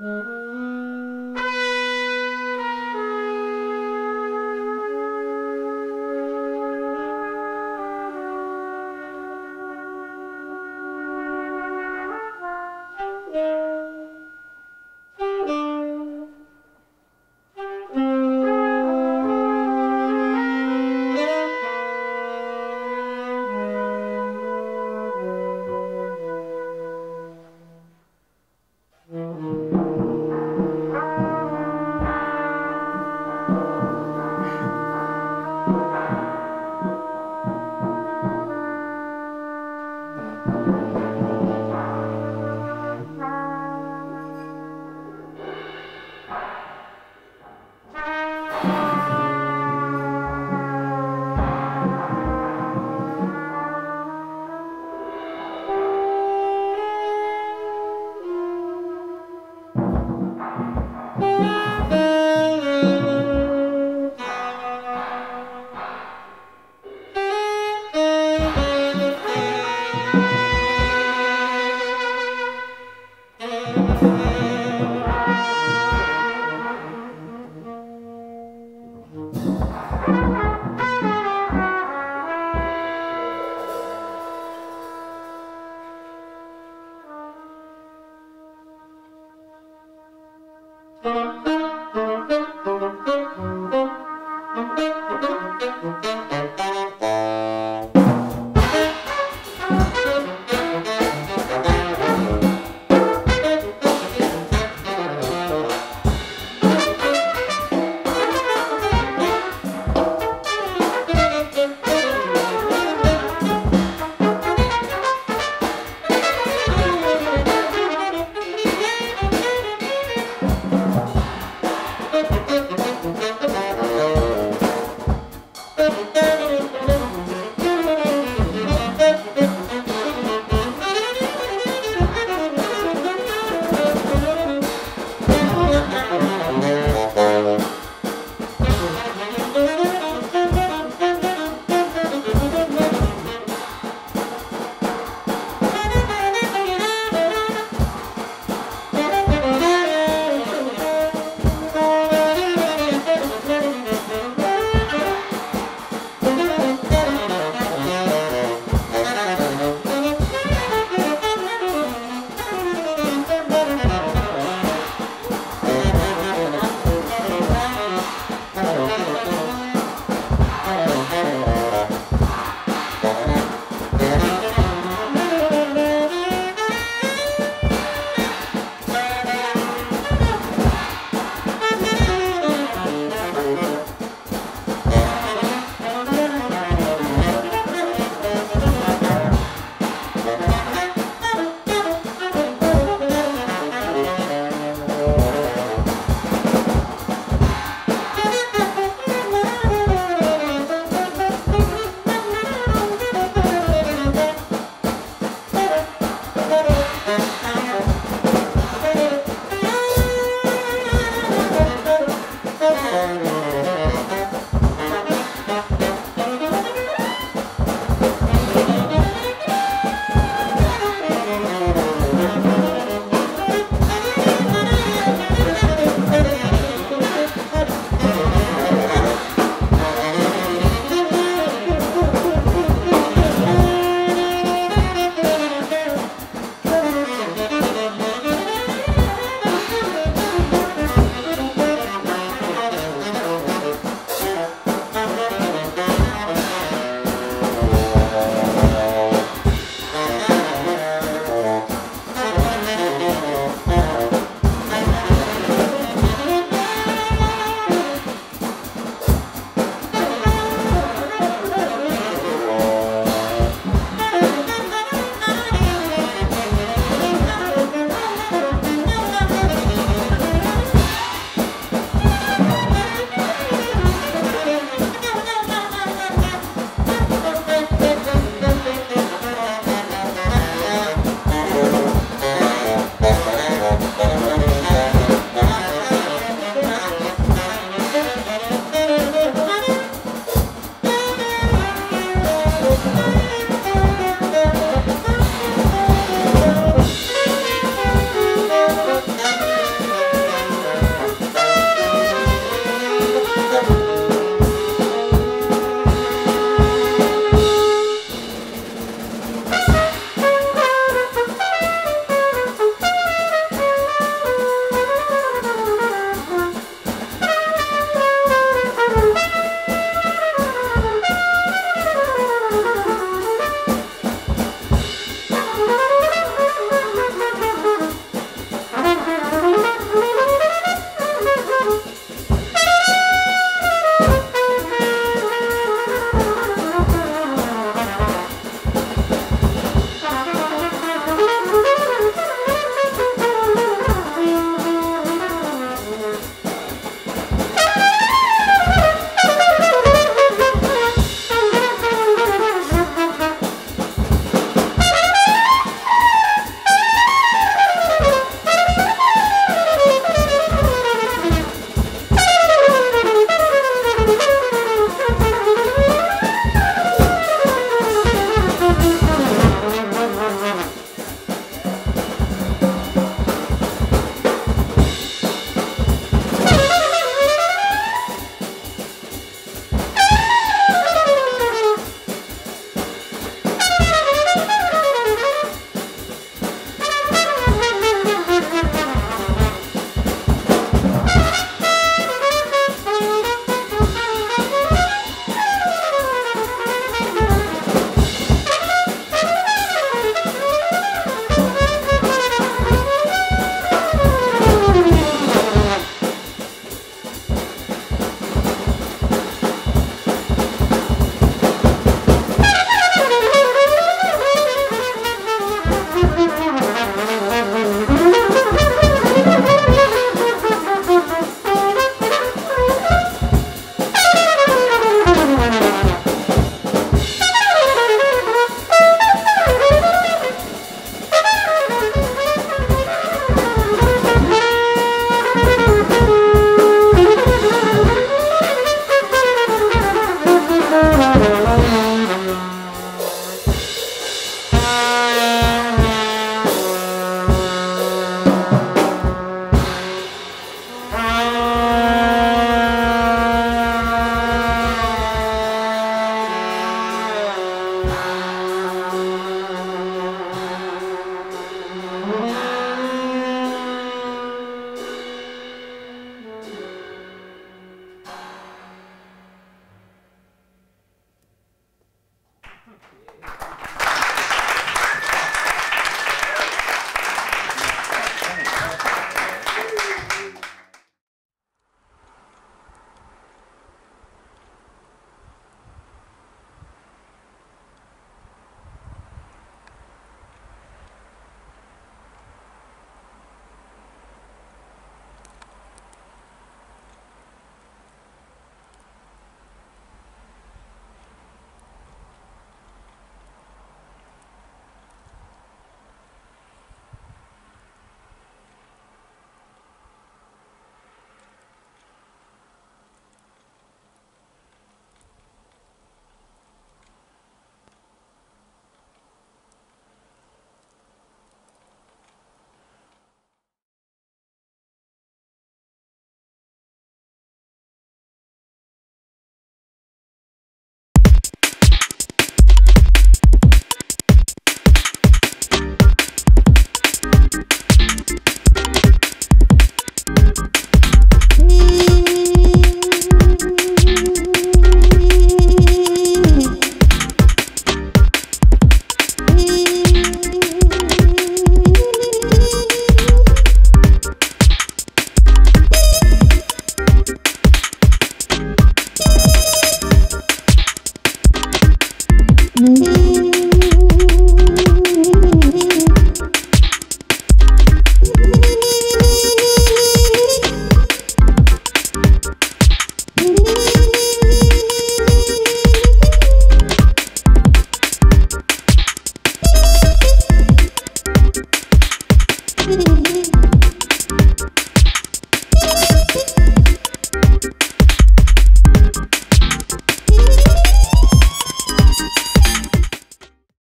Mm-hmm. Yeah.